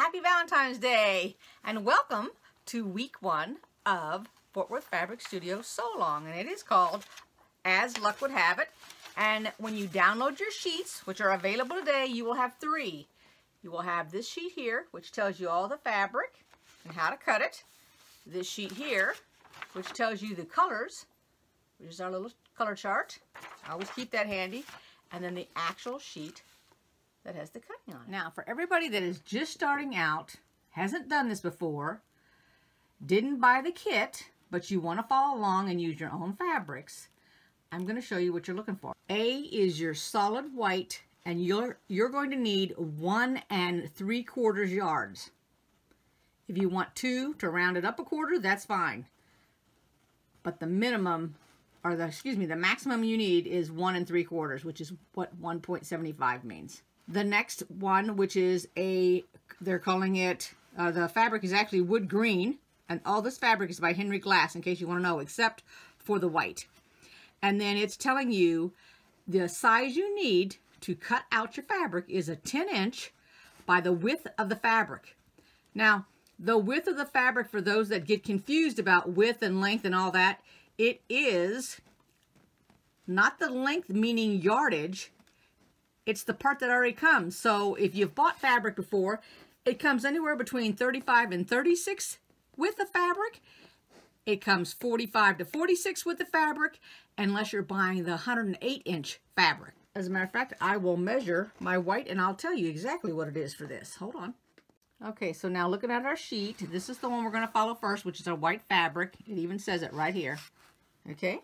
happy Valentine's Day and welcome to week one of Fort Worth Fabric Studios Sew Along and it is called As Luck Would Have It and when you download your sheets which are available today you will have three. You will have this sheet here which tells you all the fabric and how to cut it. This sheet here which tells you the colors which is our little color chart. I always keep that handy and then the actual sheet that has the cutting on it. Now, for everybody that is just starting out, hasn't done this before, didn't buy the kit, but you want to follow along and use your own fabrics, I'm going to show you what you're looking for. A is your solid white, and you're, you're going to need one and three quarters yards. If you want two to round it up a quarter, that's fine. But the minimum, or the, excuse me, the maximum you need is one and three quarters, which is what 1.75 means. The next one, which is a, they're calling it, uh, the fabric is actually wood green. And all this fabric is by Henry Glass, in case you want to know, except for the white. And then it's telling you the size you need to cut out your fabric is a 10 inch by the width of the fabric. Now, the width of the fabric, for those that get confused about width and length and all that, it is not the length meaning yardage, it's the part that already comes. So if you've bought fabric before, it comes anywhere between 35 and 36 with the fabric. It comes 45 to 46 with the fabric, unless you're buying the 108 inch fabric. As a matter of fact, I will measure my white and I'll tell you exactly what it is for this. Hold on. Okay, so now looking at our sheet, this is the one we're going to follow first, which is our white fabric. It even says it right here. Okay?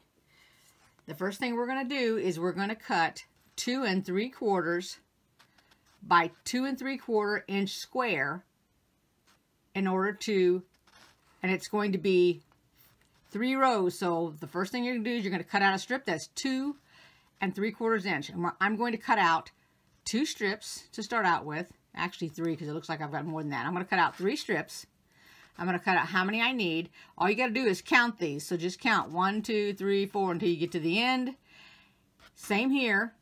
The first thing we're going to do is we're going to cut two and three quarters by two and three quarter inch square in order to, and it's going to be three rows. So the first thing you're going to do is you're going to cut out a strip that's two and three quarters inch. And I'm going to cut out two strips to start out with. Actually three because it looks like I've got more than that. I'm going to cut out three strips. I'm going to cut out how many I need. All you got to do is count these. So just count one, two, three, four until you get to the end. Same here.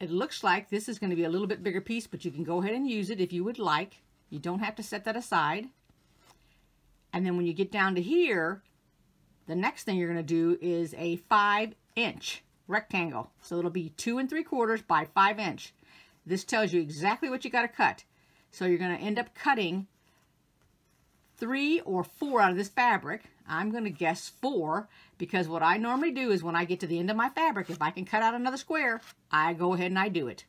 It looks like this is going to be a little bit bigger piece, but you can go ahead and use it if you would like. You don't have to set that aside. And then when you get down to here, the next thing you're going to do is a 5 inch rectangle. So it'll be 2 and 3 quarters by 5 inch. This tells you exactly what you got to cut. So you're going to end up cutting 3 or 4 out of this fabric. I'm going to guess 4 because what I normally do is when I get to the end of my fabric, if I can cut out another square, I go ahead and I do it.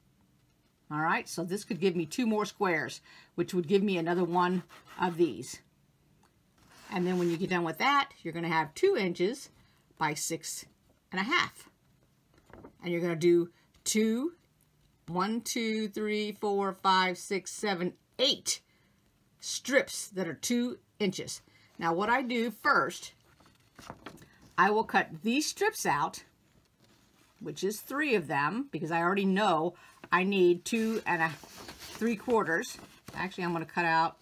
All right, so this could give me two more squares, which would give me another one of these. And then when you get done with that, you're going to have two inches by six and a half. And you're going to do two, one, two, three, four, five, six, seven, eight strips that are two inches. Now what I do first I will cut these strips out, which is three of them, because I already know I need two and a three quarters. Actually, I'm going to cut out.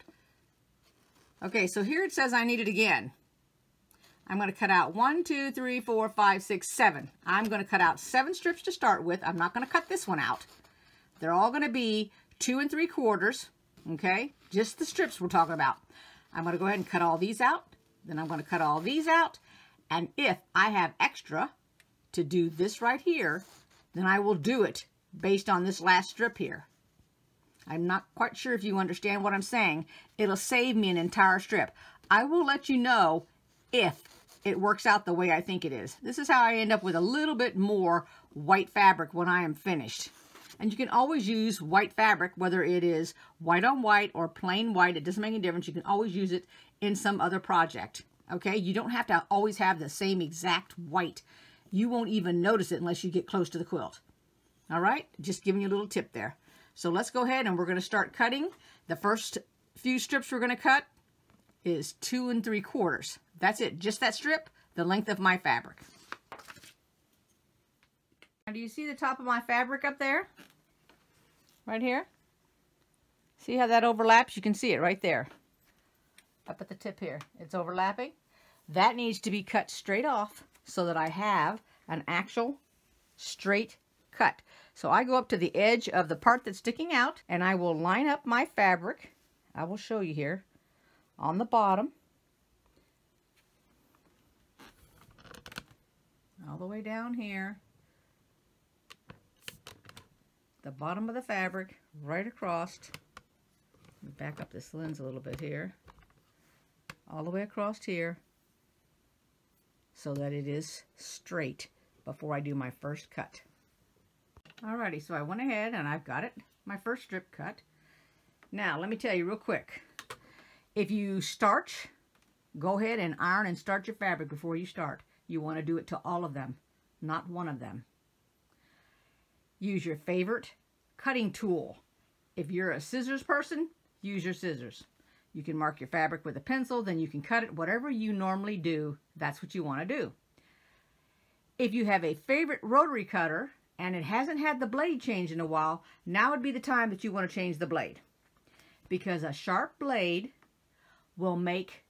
Okay, so here it says I need it again. I'm going to cut out one, two, three, four, five, six, seven. I'm going to cut out seven strips to start with. I'm not going to cut this one out. They're all going to be two and three quarters, okay? Just the strips we're talking about. I'm going to go ahead and cut all these out. Then I'm going to cut all these out. And if I have extra to do this right here, then I will do it based on this last strip here. I'm not quite sure if you understand what I'm saying. It'll save me an entire strip. I will let you know if it works out the way I think it is. This is how I end up with a little bit more white fabric when I am finished. And you can always use white fabric, whether it is white on white or plain white. It doesn't make any difference. You can always use it in some other project. Okay, you don't have to always have the same exact white. You won't even notice it unless you get close to the quilt. All right, just giving you a little tip there. So let's go ahead and we're going to start cutting. The first few strips we're going to cut is two and three quarters. That's it, just that strip, the length of my fabric. Now do you see the top of my fabric up there? Right here? See how that overlaps? You can see it right there up at the tip here. It's overlapping. That needs to be cut straight off so that I have an actual straight cut. So I go up to the edge of the part that's sticking out and I will line up my fabric I will show you here. On the bottom, all the way down here, the bottom of the fabric, right across. Back up this lens a little bit here. All the way across here so that it is straight before I do my first cut. Alrighty, so I went ahead and I've got it, my first strip cut. Now, let me tell you real quick. If you starch, go ahead and iron and starch your fabric before you start. You want to do it to all of them, not one of them. Use your favorite cutting tool. If you're a scissors person, use your scissors. You can mark your fabric with a pencil, then you can cut it. Whatever you normally do, that's what you want to do. If you have a favorite rotary cutter and it hasn't had the blade changed in a while, now would be the time that you want to change the blade. Because a sharp blade will make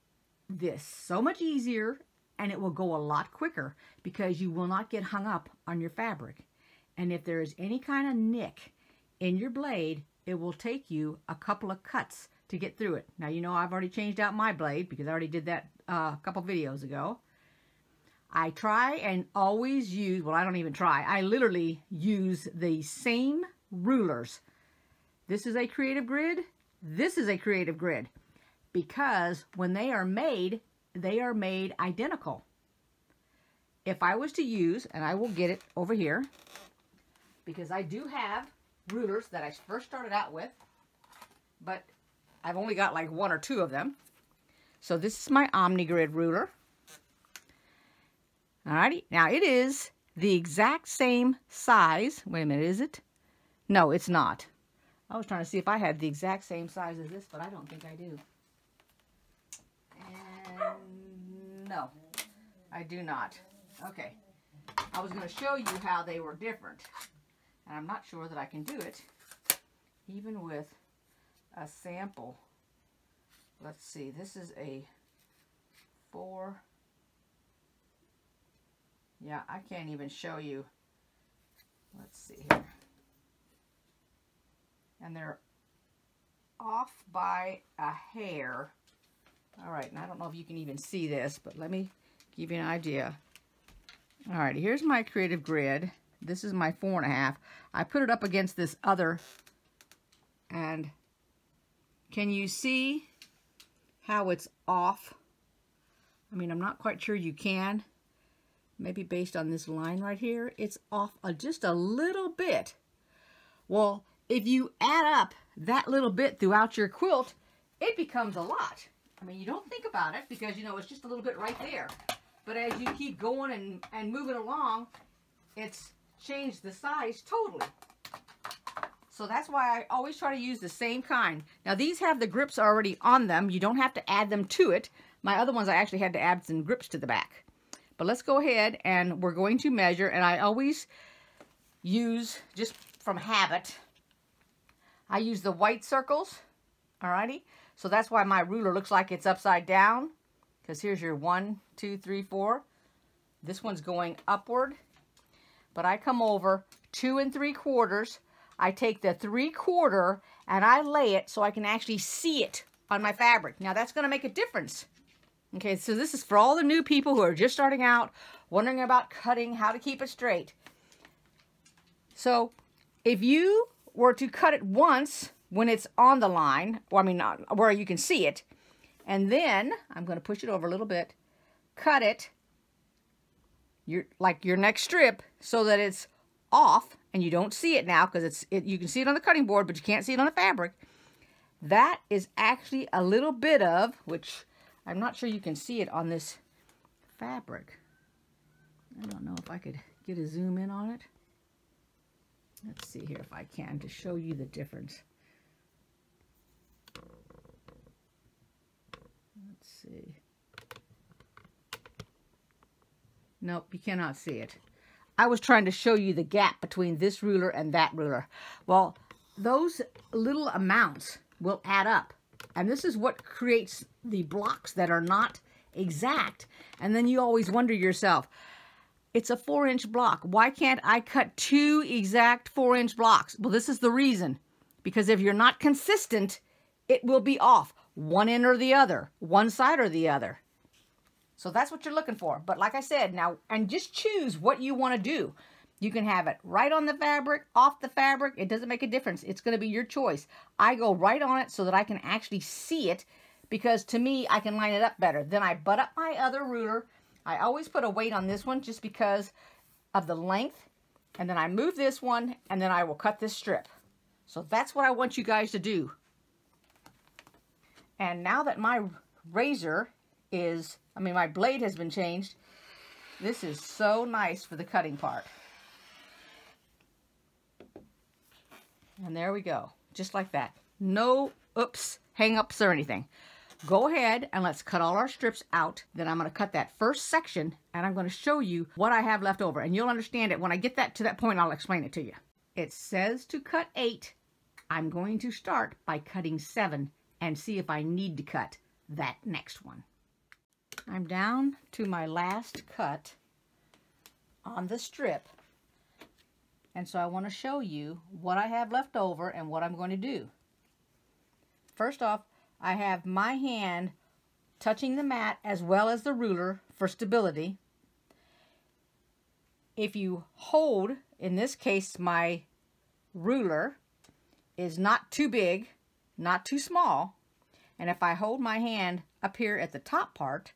this so much easier and it will go a lot quicker because you will not get hung up on your fabric. And if there is any kind of nick in your blade, it will take you a couple of cuts to get through it. Now, you know I've already changed out my blade because I already did that uh, a couple videos ago. I try and always use, well, I don't even try. I literally use the same rulers. This is a creative grid. This is a creative grid because when they are made, they are made identical. If I was to use, and I will get it over here, because I do have rulers that I first started out with, but I've only got like one or two of them. So this is my OmniGrid ruler. Alrighty, now it is the exact same size. Wait a minute, is it? No, it's not. I was trying to see if I had the exact same size as this, but I don't think I do. And no, I do not. Okay, I was going to show you how they were different. And I'm not sure that I can do it, even with a sample. Let's see, this is a four yeah, I can't even show you. Let's see here. And they're off by a hair. All right, and I don't know if you can even see this, but let me give you an idea. All right, here's my creative grid. This is my four and a half. I put it up against this other, and can you see how it's off? I mean, I'm not quite sure you can maybe based on this line right here, it's off a, just a little bit. Well, if you add up that little bit throughout your quilt, it becomes a lot. I mean, you don't think about it because, you know, it's just a little bit right there. But as you keep going and, and moving along, it's changed the size totally. So that's why I always try to use the same kind. Now, these have the grips already on them. You don't have to add them to it. My other ones, I actually had to add some grips to the back. But let's go ahead and we're going to measure. And I always use, just from habit, I use the white circles. Alrighty. So that's why my ruler looks like it's upside down. Because here's your one, two, three, four. This one's going upward. But I come over two and three quarters. I take the three quarter and I lay it so I can actually see it on my fabric. Now that's going to make a difference Okay, so this is for all the new people who are just starting out, wondering about cutting, how to keep it straight. So if you were to cut it once when it's on the line, well, I mean, uh, where you can see it, and then, I'm going to push it over a little bit, cut it, your, like your next strip, so that it's off, and you don't see it now, because it's it, you can see it on the cutting board, but you can't see it on the fabric. That is actually a little bit of, which I'm not sure you can see it on this fabric. I don't know if I could get a zoom in on it. Let's see here if I can to show you the difference. Let's see. Nope, you cannot see it. I was trying to show you the gap between this ruler and that ruler. Well, those little amounts will add up. And this is what creates the blocks that are not exact. And then you always wonder yourself, it's a four inch block. Why can't I cut two exact four inch blocks? Well, this is the reason. Because if you're not consistent, it will be off one end or the other, one side or the other. So that's what you're looking for. But like I said, now, and just choose what you want to do. You can have it right on the fabric, off the fabric. It doesn't make a difference. It's going to be your choice. I go right on it so that I can actually see it because to me, I can line it up better. Then I butt up my other ruler. I always put a weight on this one just because of the length. And then I move this one and then I will cut this strip. So that's what I want you guys to do. And now that my razor is, I mean, my blade has been changed, this is so nice for the cutting part. And there we go, just like that. No oops, hang-ups or anything. Go ahead and let's cut all our strips out. Then I'm going to cut that first section and I'm going to show you what I have left over. And you'll understand it when I get that to that point, I'll explain it to you. It says to cut eight. I'm going to start by cutting seven and see if I need to cut that next one. I'm down to my last cut on the strip. And so I want to show you what I have left over and what I'm going to do. First off, I have my hand touching the mat as well as the ruler for stability. If you hold, in this case, my ruler is not too big, not too small. And if I hold my hand up here at the top part,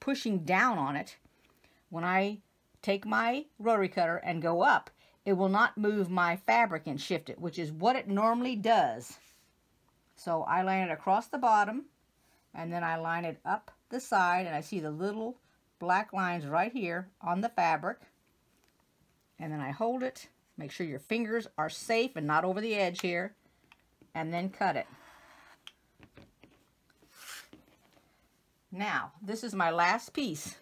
pushing down on it, when I take my rotary cutter and go up, it will not move my fabric and shift it, which is what it normally does. So I line it across the bottom, and then I line it up the side, and I see the little black lines right here on the fabric. And then I hold it. Make sure your fingers are safe and not over the edge here and then cut it. Now, this is my last piece.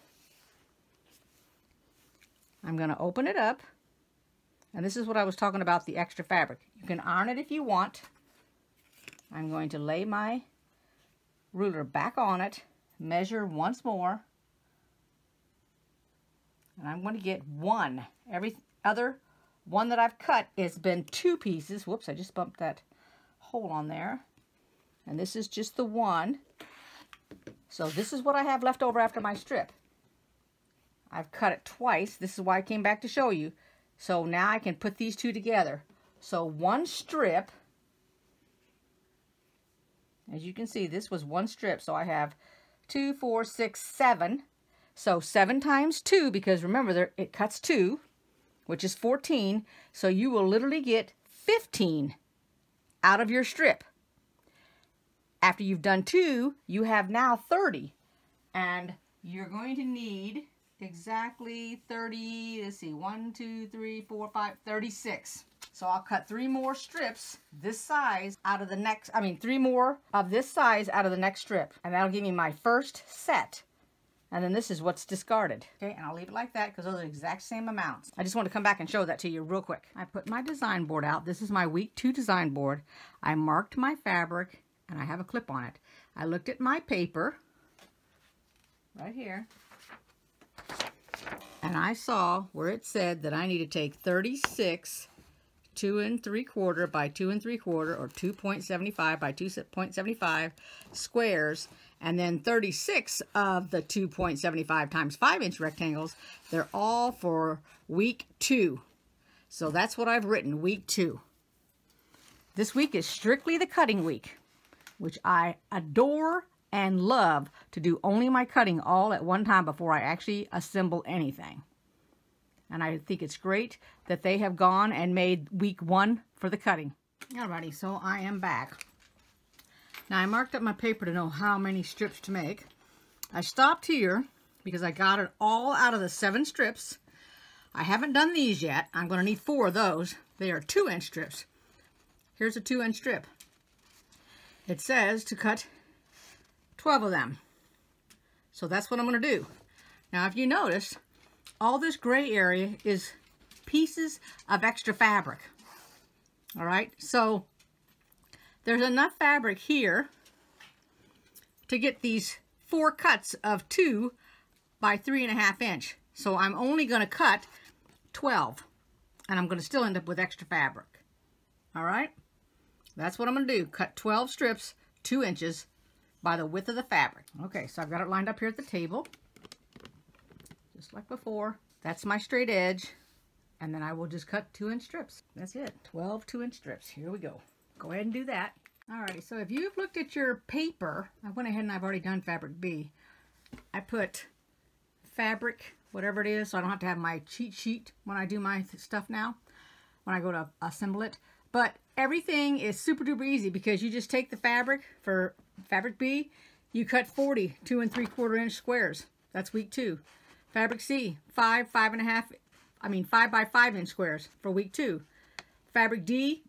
I'm going to open it up. And this is what I was talking about, the extra fabric. You can iron it if you want. I'm going to lay my ruler back on it, measure once more. And I'm going to get one. Every other one that I've cut has been two pieces. Whoops, I just bumped that hole on there. And this is just the one. So this is what I have left over after my strip. I've cut it twice. This is why I came back to show you. So now I can put these two together. So one strip, as you can see, this was one strip. So I have two, four, six, seven. So seven times two, because remember, there, it cuts two, which is 14. So you will literally get 15 out of your strip. After you've done two, you have now 30. And you're going to need exactly 30, let's see, 1, 2, 3, 4, 5, 36. So I'll cut three more strips this size out of the next, I mean three more of this size out of the next strip. And that'll give me my first set. And then this is what's discarded. Okay, and I'll leave it like that because those are the exact same amounts. I just want to come back and show that to you real quick. I put my design board out. This is my week two design board. I marked my fabric and I have a clip on it. I looked at my paper right here and I saw where it said that I need to take 36 two and three quarter by two and three quarter or 2.75 by 2.75 squares and then 36 of the 2.75 times 5 inch rectangles they're all for week two. So that's what I've written week two. This week is strictly the cutting week which I adore and love to do only my cutting all at one time before I actually assemble anything and I think it's great that they have gone and made week one for the cutting. Alrighty, so I am back. Now I marked up my paper to know how many strips to make. I stopped here because I got it all out of the seven strips. I haven't done these yet. I'm going to need four of those. They are two inch strips. Here's a two inch strip. It says to cut 12 of them. So that's what I'm going to do. Now if you notice, all this gray area is pieces of extra fabric. All right, so there's enough fabric here to get these four cuts of two by three and a half inch. So I'm only going to cut 12 and I'm going to still end up with extra fabric. All right, that's what I'm going to do. Cut 12 strips two inches by the width of the fabric. Okay, so I've got it lined up here at the table, just like before. That's my straight edge, and then I will just cut two inch strips. That's it, 12 two inch strips. Here we go. Go ahead and do that. Alrighty, so if you've looked at your paper, I went ahead and I've already done fabric B. I put fabric, whatever it is, so I don't have to have my cheat sheet when I do my stuff now, when I go to assemble it. But everything is super duper easy because you just take the fabric for fabric B, you cut 40 two and three quarter inch squares. That's week two. Fabric C, five, five and a half, I mean five by five inch squares for week two. Fabric D,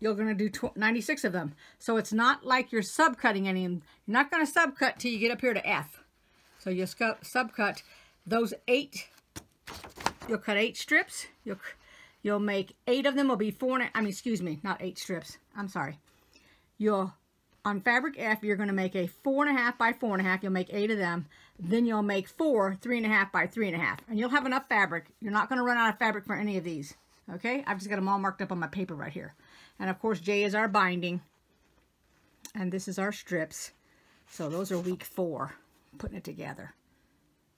you're going to do 96 of them. So it's not like you're subcutting any. You're not going to subcut till you get up here to F. So you subcut those eight. You'll cut eight strips. You'll you'll make eight of them. Will be four. I mean, excuse me, not eight strips. I'm sorry. You'll on fabric F, you're going to make a four and a half by four and a half. You'll make eight of them. Then you'll make four three and a half by three and a half, and you'll have enough fabric. You're not going to run out of fabric for any of these. Okay, I've just got them all marked up on my paper right here. And of course, J is our binding. And this is our strips. So those are week four, putting it together.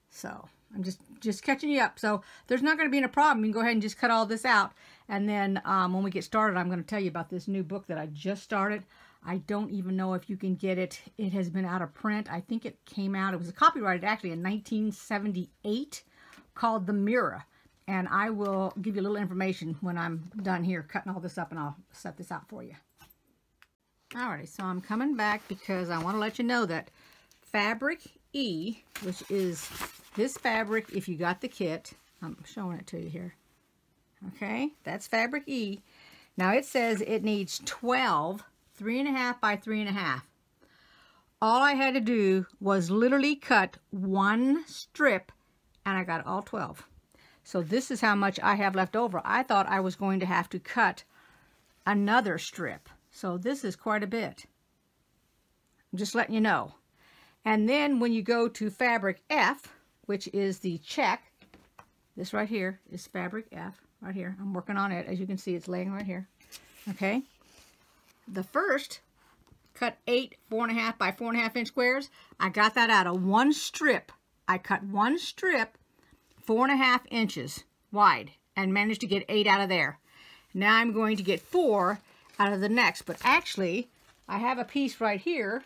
So I'm just, just catching you up. So there's not going to be any problem. You can go ahead and just cut all this out. And then um, when we get started, I'm going to tell you about this new book that I just started. I don't even know if you can get it. It has been out of print. I think it came out, it was copyrighted actually in 1978 called The Mirror and I will give you a little information when I'm done here cutting all this up and I'll set this out for you. Alrighty, so I'm coming back because I want to let you know that Fabric E, which is this fabric, if you got the kit, I'm showing it to you here. Okay, that's Fabric E. Now it says it needs 12, three and a half by three and a half. All I had to do was literally cut one strip and I got all 12. So this is how much I have left over. I thought I was going to have to cut another strip. So this is quite a bit. I'm just letting you know. And then when you go to fabric F, which is the check, this right here is fabric F, right here. I'm working on it. As you can see, it's laying right here. Okay. The first, cut eight four and a half by four and a half inch squares. I got that out of one strip. I cut one strip four and a half inches wide and managed to get eight out of there. Now I'm going to get four out of the next, but actually I have a piece right here.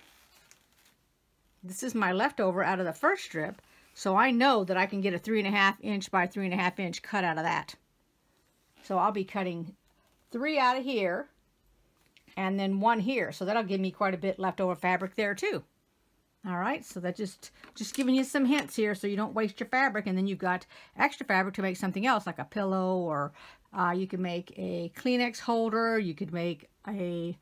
This is my leftover out of the first strip, so I know that I can get a three and a half inch by three and a half inch cut out of that. So I'll be cutting three out of here and then one here. So that'll give me quite a bit leftover fabric there too. All right, so that just just giving you some hints here so you don't waste your fabric and then you've got extra fabric to make something else like a pillow or uh, you can make a Kleenex holder, you could make a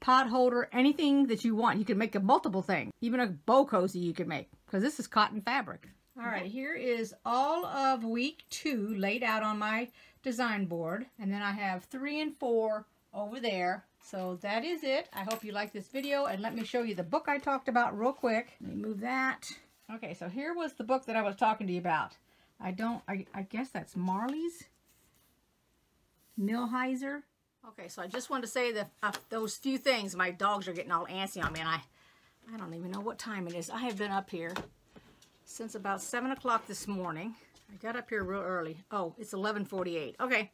pot holder, anything that you want. You can make a multiple thing, even a bow cozy you can make because this is cotton fabric. All right, mm-hmm. here is all of week two laid out on my design board and then I have three and four over there so that is it. I hope you like this video and let me show you the book I talked about real quick. Let me move that. Okay, so here was the book that I was talking to you about. I don't, I, I guess that's Marlys Millhiser. Okay, so I just wanted to say that uh, those few things, my dogs are getting all antsy on me and I, I don't even know what time it is. I have been up here since about 7 o'clock this morning. I got up here real early. Oh, it's 1148. Okay,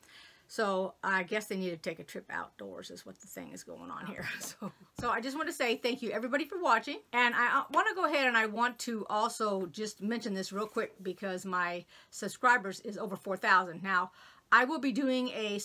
so I guess they need to take a trip outdoors is what the thing is going on here. So, so I just want to say thank you everybody for watching. And I want to go ahead and I want to also just mention this real quick because my subscribers is over 4,000. Now, I will be doing a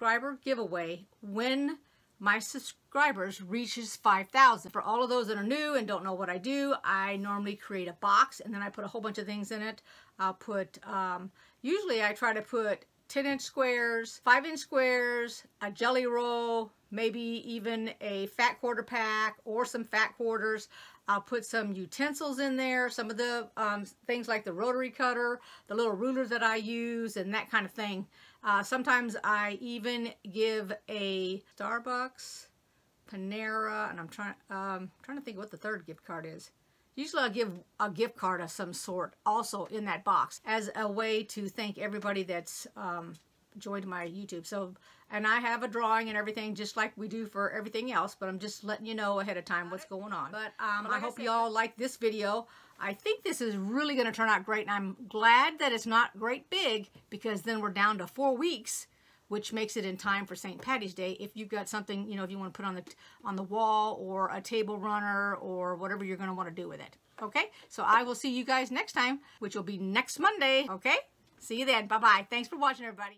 subscriber giveaway when my subscribers reaches 5,000. For all of those that are new and don't know what I do, I normally create a box and then I put a whole bunch of things in it. I'll put, um, usually I try to put 10 inch squares, 5 inch squares, a jelly roll, maybe even a fat quarter pack or some fat quarters. I'll put some utensils in there, some of the um, things like the rotary cutter, the little ruler that I use, and that kind of thing. Uh, sometimes I even give a Starbucks, Panera, and I'm trying, um, trying to think what the third gift card is. Usually I'll give a gift card of some sort also in that box as a way to thank everybody that's um, joined my YouTube. So, and I have a drawing and everything just like we do for everything else, but I'm just letting you know ahead of time what's going on. But um, I hope you all like this video. I think this is really going to turn out great, and I'm glad that it's not great big because then we're down to four weeks which makes it in time for St. Patty's Day. If you've got something, you know, if you want to put on the on the wall or a table runner or whatever you're going to want to do with it. Okay, so I will see you guys next time, which will be next Monday. Okay, see you then. Bye-bye. Thanks for watching, everybody.